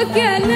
again.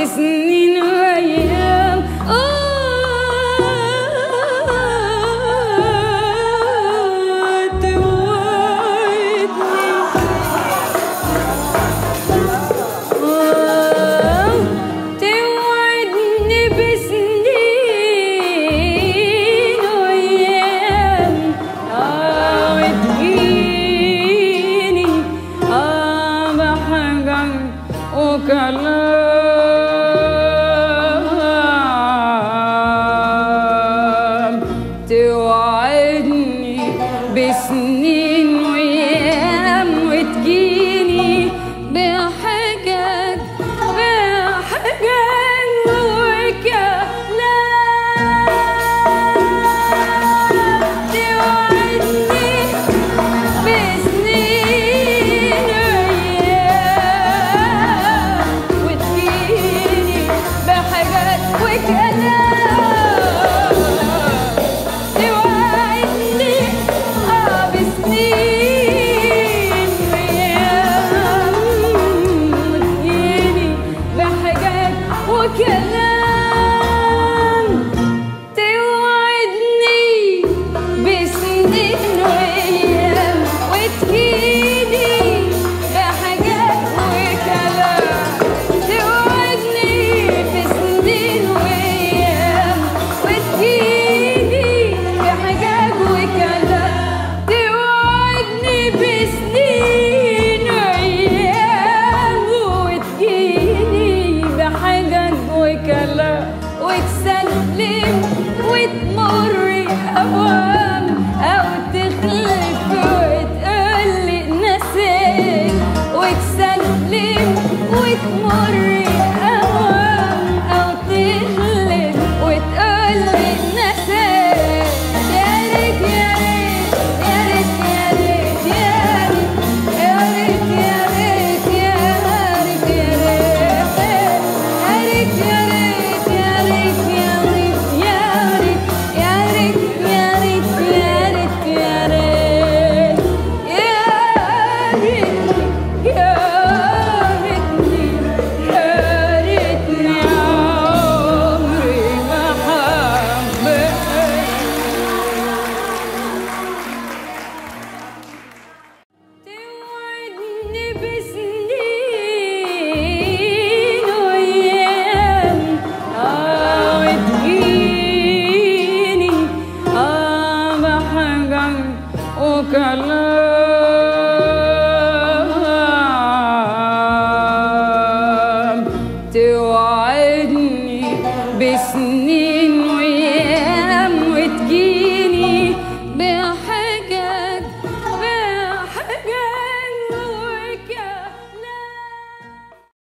Listening. didn't know love.